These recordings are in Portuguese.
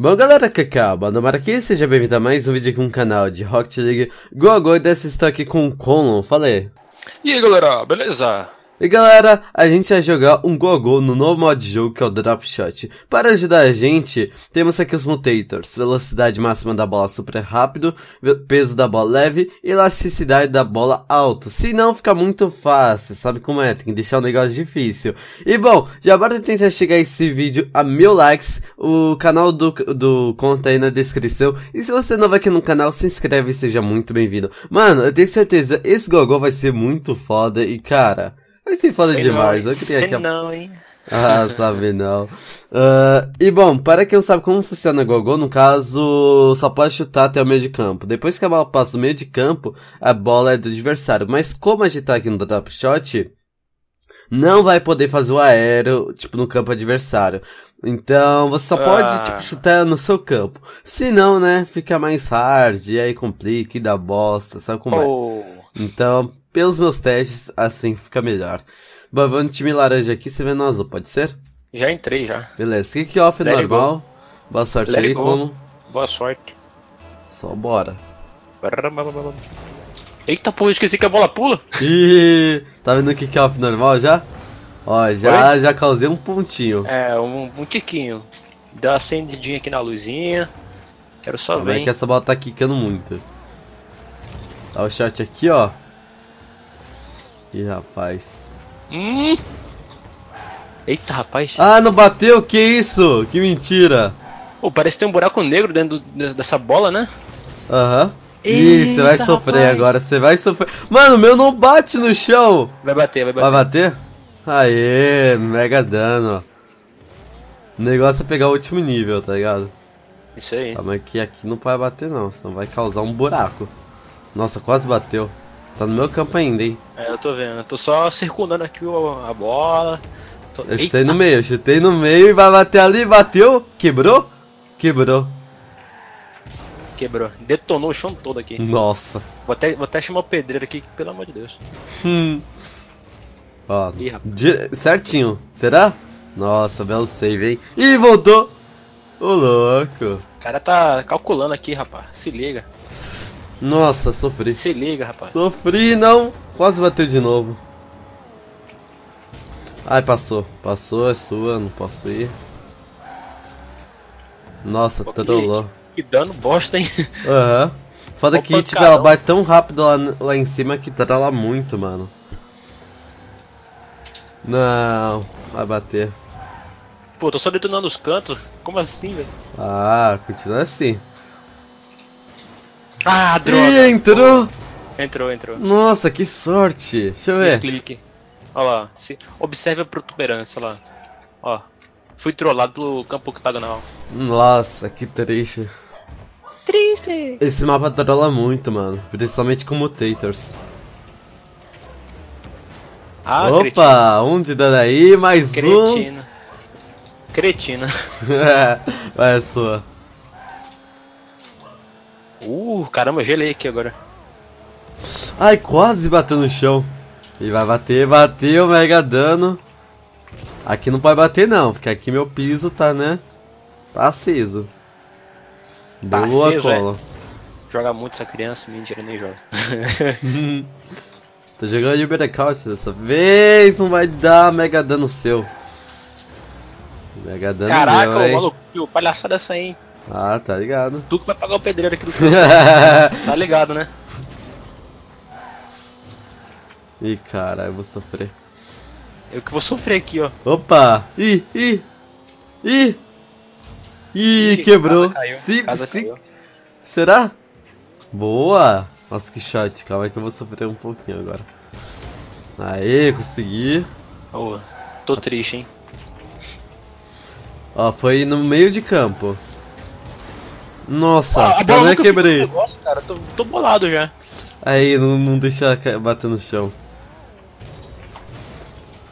Bom galera, Cacau, Bandomar aqui, seja bem-vindo a mais um vídeo aqui no canal de Rocket League Go e dessa estou aqui com o Colon, falei. E aí galera, beleza? E galera, a gente vai jogar um Gogol no novo modo de jogo que é o Drop Shot. Para ajudar a gente, temos aqui os Mutators, velocidade máxima da bola super rápido, peso da bola leve elasticidade da bola alto. Se não, fica muito fácil, sabe como é, tem que deixar o negócio difícil. E bom, já bora tentar chegar esse vídeo a mil likes, o canal do, do conta aí na descrição. E se você é novo aqui no canal, se inscreve e seja muito bem-vindo. Mano, eu tenho certeza, esse Gogol vai ser muito foda e cara... Vai ser foda sei demais. Não, eu queria sei não, hein? Ah, sabe não. Uh, e bom, para quem não sabe como funciona o Gogol, no caso, só pode chutar até o meio de campo. Depois que a bola passa do meio de campo, a bola é do adversário. Mas como a gente tá aqui no drop shot, não vai poder fazer o aéreo, tipo, no campo adversário. Então, você só pode, ah. tipo, chutar no seu campo. Se não, né, fica mais hard, e aí complica e dá bosta, sabe como é? oh. é? Então, pelos meus testes, assim fica melhor. No time laranja aqui, você vê no azul, pode ser? Já entrei, já. Beleza, kick-off é normal. Boa sorte Let aí, como? Boa sorte. Só bora. Eita porra, esqueci que a bola pula. Ih, tá vendo o kick-off normal já? Ó, já, já causei um pontinho. É, um, um tiquinho. Deu uma acendidinha aqui na luzinha. Quero só ver. É que essa bola tá quicando muito. Dá o shot aqui, ó. Ih, rapaz. Hum. Eita, rapaz. Ah, não bateu? Que isso? Que mentira. Pô, parece que tem um buraco negro dentro do, dessa bola, né? Aham. Uhum. Ih, você vai sofrer rapaz. agora, você vai sofrer. Mano, o meu não bate no chão. Vai bater, vai bater. Vai bater? Aê, mega dano. O negócio é pegar o último nível, tá ligado? Isso aí. Ah, mas que aqui não vai bater não, senão vai causar um buraco. Nossa, quase bateu. Tá no meu campo ainda, hein? É, eu tô vendo. Eu tô só circundando aqui a bola. Tô... Eu chutei no meio, eu chutei no meio e vai bater ali, bateu, quebrou? Quebrou. Quebrou. Detonou o chão todo aqui. Nossa. Vou até, vou até chamar o pedreiro aqui, pelo amor de Deus. Hum. Ó, Ih, certinho. Será? Nossa, belo save, hein? Ih, voltou! Ô, louco. O cara tá calculando aqui, rapaz. Se liga. Nossa, sofri. Se liga, rapaz. Sofri, não. Quase bateu de novo. Ai, passou. Passou, é sua, não posso ir. Nossa, Pô, trollou. Que, que dano bosta, hein? Aham. Uhum. Foda que tipo, ela bate tão rápido lá, lá em cima que trola muito, mano. Não, vai bater. Pô, tô só detonando os cantos. Como assim, velho? Ah, continua assim. Ah, droga! Ih, entrou! Entrou, entrou. Nossa, que sorte! Deixa eu ver. Desclique. Olha lá. Se... Observe a protuberância, olha lá. Ó. Fui trollado pelo campo octagonal. Nossa, que triste. Triste! Esse mapa trola muito, mano. Principalmente com mutators. Ah, Opa, cretino. um de dano aí, mais Cretino. um. Cretina. Vai a sua. Uh, caramba, gelei aqui agora. Ai, quase bateu no chão. E vai bater, bateu, mega dano. Aqui não pode bater não, porque aqui meu piso tá, né? Tá aceso. Tá Boa aceso, cola. É. Joga muito essa criança, mentira, nem joga. Tô jogando de Berekaut dessa vez, não vai dar mega dano seu. Mega dano Caraca, meu, o maluco, palhaçada essa aí, hein? Ah, tá ligado. Tu que vai pagar o pedreiro aqui do campo. tá ligado, né? Ih, cara, eu vou sofrer. Eu que vou sofrer aqui, ó. Opa! Ih, ih! Ih! Ih, quebrou. Caiu, se, se... Caiu. Será? Boa! Nossa, que shot. Calma aí que eu vou sofrer um pouquinho agora. Aê, consegui. Oh, tô triste, hein? Ó, foi no meio de campo. Nossa, ah, eu quebrei. Negócio, cara. Tô, tô bolado já. Aí, não, não deixa bater no chão.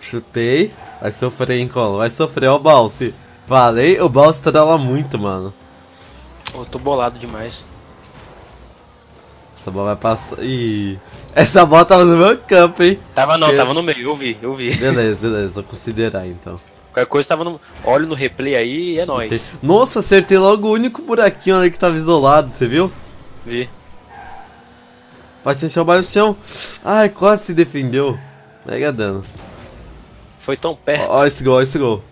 Chutei. Vai sofrer, hein, Colo? Vai sofrer, ó o Balse. Falei, o Balse trela muito, mano. Pô, tô bolado demais. Essa bola vai passar. Ih. Essa bola tava no meu campo, hein? Tava não, eu... tava no meio, eu vi, eu vi. Beleza, beleza, vou considerar então. Qualquer coisa tava no. Olho no replay aí e é nóis. Nossa, acertei logo o único buraquinho ali que tava isolado, você viu? Vi. Bate no chão, bate no chão. Ai, quase se defendeu. Mega dano. Foi tão perto. Ó, esse gol, ó esse gol.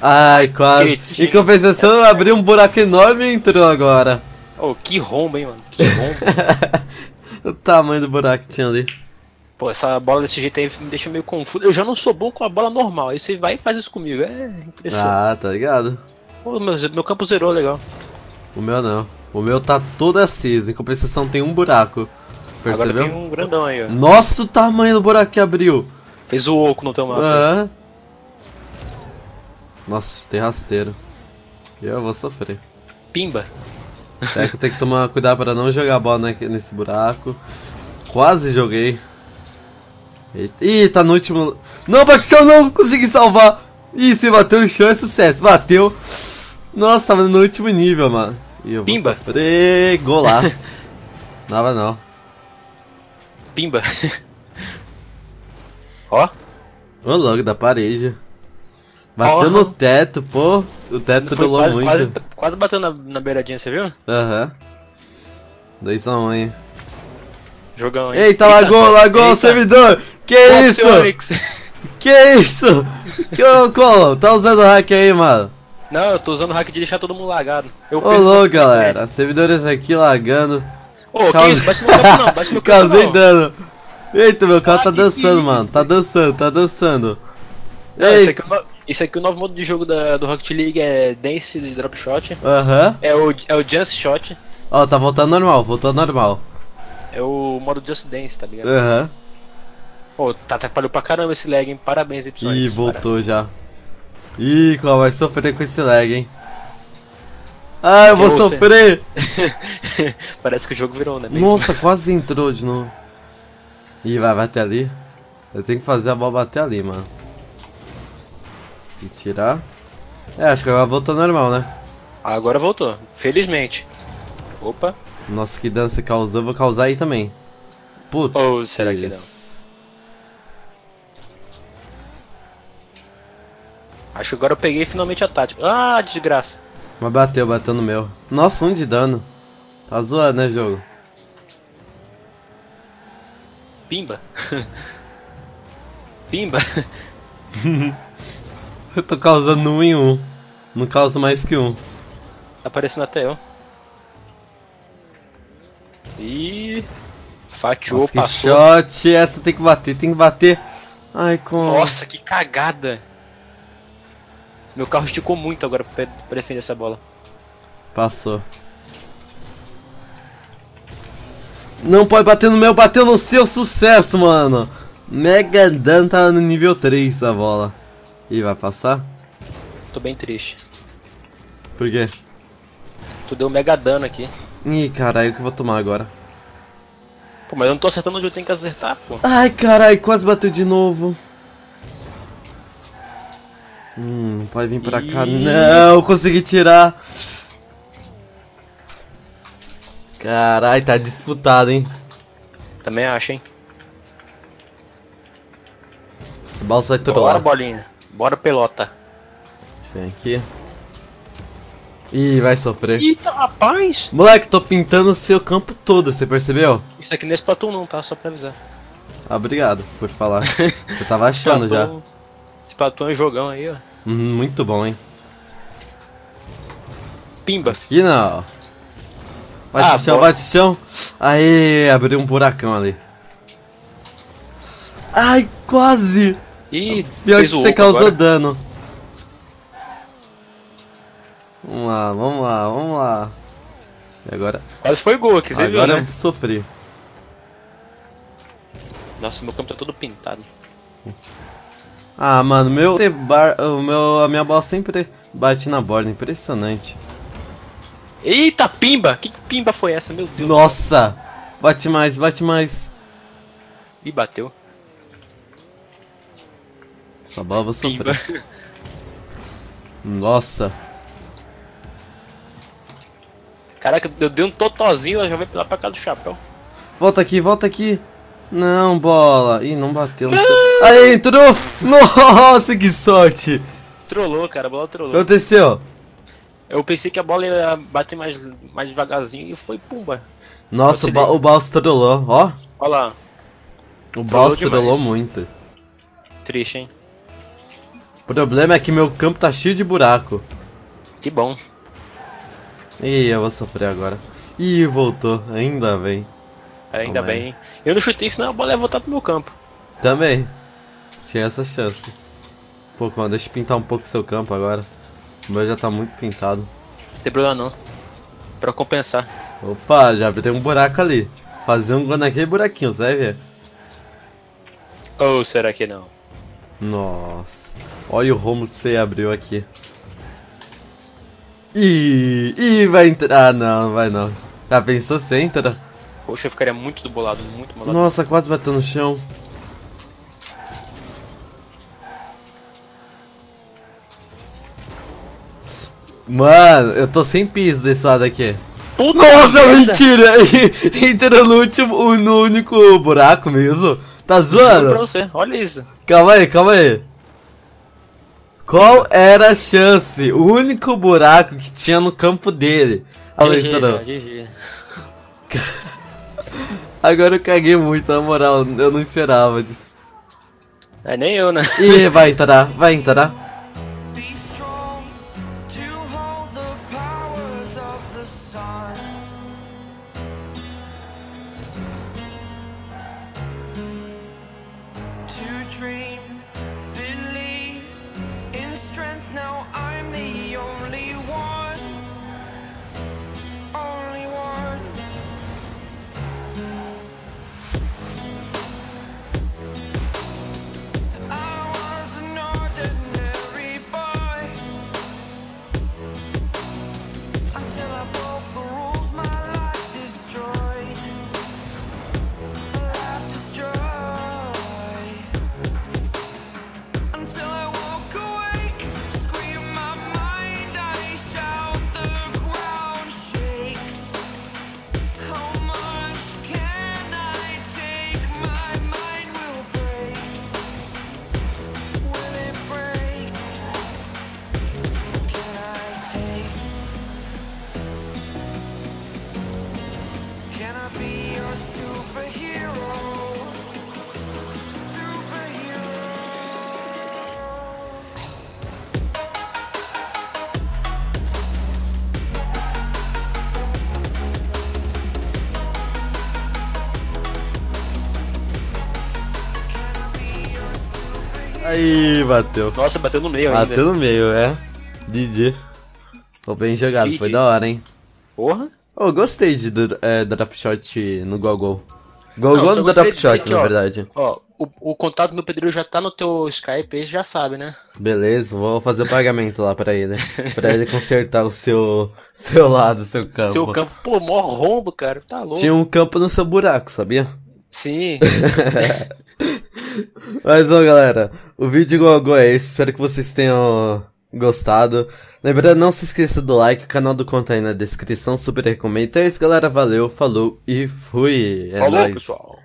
Ai, quase. Em compensação, abriu um buraco enorme e entrou agora. Oh, que romba, hein, mano. Que romba. o tamanho do buraco que tinha ali. Pô, essa bola desse jeito aí me deixa meio confuso. Eu já não sou bom com a bola normal. Aí você vai e faz isso comigo. É impressionante. Ah, tá ligado. Pô, meu, meu campo zerou, legal. O meu não. O meu tá todo aceso. Em compensação tem um buraco. Percebeu? Agora tem um grandão aí, ó. Nossa, o tamanho do buraco que abriu. Fez o oco no teu mapa. Ah. Nossa, tem rasteiro. Eu vou sofrer. Pimba. É que eu tenho que tomar cuidado para não jogar a bola nesse buraco. Quase joguei. Ih, tá no último. Não, bateu não! Consegui salvar! Ih, se bateu no chão é sucesso. Bateu. Nossa, tava no último nível, mano. E eu Pimba. sofrer. Golaço. Nada não. Pimba. Ó. Ô, logo da parede. Bateu Ó. no teto, pô. O teto quase, muito. quase, quase bateu na, na beiradinha, você viu? Aham. Dois a um, hein. Jogão, hein? Eita, lagou, lagou o eita. servidor! Que isso? Que isso? Que louco? Tá usando hack aí, mano? Não, eu tô usando o hack de deixar todo mundo lagado. Eu Ô louco, bastante galera. Servidores aqui lagando. Ô, que Causa- isso? Bate no campo não, bate no campo Causei não. dano. Eita, meu carro Ah, tá que dançando, que mano. Tá dançando, tá dançando. Não, isso, aqui, é isso aqui é o novo modo de jogo da, do Rocket League é Dance de Drop Shot. Aham. É o, é o Just Shot. Ó, tá voltando normal, voltando normal. É o modo Just Dance, tá ligado? Aham. Pô, tá atrapalhou pra caramba esse lag, hein? Parabéns, Y. Ih, voltou já. Ih, qual vai sofrer com esse lag, hein? Ah, eu vou Eu sofrer! Parece que o jogo virou, né? Nossa, quase entrou de novo. Ih, vai bater ali. Eu tenho que fazer a bola bater ali, mano. Se tirar. É, acho que agora voltou normal, né? Agora voltou, felizmente. Opa. Nossa, que você causou, eu vou causar aí também. Putz. Ou será que não? Acho que agora eu peguei finalmente a tática. Ah, desgraça. Mas bateu, bateu no meu. Nossa, um de dano. Tá zoando, né, jogo? Pimba. Pimba. Eu tô causando um em um. Não causo mais que um. Tá aparecendo até eu. Ih. Fatiou, Nossa, que passou. shot. Essa tem que bater, tem que bater. Ai, com. Nossa, que cagada. Meu carro esticou muito agora pra pra defender essa bola. Passou. Não pode bater no meu, bateu no seu sucesso, mano. Mega dano tá no nível 3 a bola. Ih, vai passar? Tô bem triste. Por quê? Tu deu mega dano aqui. Ih, caralho, o que eu vou tomar agora? Pô, mas eu não tô acertando onde eu tenho que acertar, pô. Ai, caralho, quase bateu de novo. Hum, pode vir pra cá. Ih. Não, consegui tirar. Caralho, tá disputado, hein? Também acho, hein? Esse balso vai Bora, trollar. bolinha. Bora, pelota. Ver aqui. Ih, vai sofrer. Eita, rapaz! Moleque, tô pintando o seu campo todo, você percebeu? Isso aqui não é Splatoon não, tá? Só pra avisar. Ah, obrigado por falar. Eu tava achando já. Splatoon- Splatoon é jogão aí, ó. Uhum, muito bom, hein? Pimba. Aqui não. Bate Ah, chão, bate chão. Aê, abriu um buracão ali. Ai, quase! Ih, Pior que você causou agora. dano. Vamos lá, vamos lá, vamos lá. E agora? Quase foi gol aqui, você agora viu, eu né? sofri. Nossa, meu campo tá todo pintado. Ah, mano, meu bar, o meu, a minha bola sempre bate na borda, impressionante. Eita, pimba! Que que pimba foi essa, meu Deus? Nossa! Bate mais, bate mais. Me bateu. Essa bola Pimba. sofrer. Nossa. Caraca, eu dei um totozinho, ela já vai lá pra cá do chapéu. Volta aqui, volta aqui. Não, bola. Ih, não bateu. Não sei- Aí entrou! Nossa, que sorte! Trollou, cara, a bola O que trollou. aconteceu? Eu pensei que a bola ia bater mais, mais devagarzinho e foi pumba. Nossa, o, ba o Baus trollou, ó. Olha lá, O demais. trollou muito. triste, hein? O problema é que meu campo tá cheio de buraco. Que bom. Ih, eu vou sofrer agora. Ih, voltou. Ainda bem. Ainda Como bem. hein? Eu não chutei, senão a bola ia voltar pro meu campo. Também. Tinha essa chance. Pô, mano, deixa eu pintar um pouco seu campo agora. O meu já tá muito pintado. Não tem problema não. Pra compensar. Opa, já tem um buraco ali. Fazer um gol naquele buraquinho, você vai ver. Ou será que não? Nossa. Olha o rumo que você abriu aqui. Ih, ih, vai entrar. Ah, não, não vai não. Já pensou se entra? Poxa, eu ficaria muito do bolado, muito bolado. Nossa, quase bateu no chão. Mano, eu tô sem piso desse lado aqui. Puta Nossa, mentira! Entrou no último, no único buraco mesmo. Tá Juro pra zoando? você, olha isso. Calma aí, calma aí. Qual era a chance? O único buraco que tinha no campo dele. Ela GG, entrou. GG. Agora eu caguei muito, na moral. Eu não esperava disso. É nem eu, né? Ih, vai entrar, vai entrar. The sun. Aí, bateu. Nossa, bateu no meio ainda. Bateu no meio, é. GG. Tô bem jogado, foi GG. da hora, hein? Porra. Oh, gostei de dra- é, drop shot no Gogol. Gogol no drop de shot, que, na ó, verdade. Ó, o, o contato do meu pedreiro já tá no teu Skype, você já sabe, né? Beleza, vou fazer o pagamento lá pra ele. pra ele consertar o seu, seu lado, seu campo. Seu campo, pô, mó rombo, cara, tá louco. Tinha um campo no seu buraco, sabia? Sim. Mas ó, galera, o vídeo Gogol é esse. Espero que vocês tenham gostado. Lembrando, não se esqueça do like, o canal do Conta aí na descrição, super recomendo. Então é isso, galera, valeu, falou e fui. É Falou, nóis. pessoal.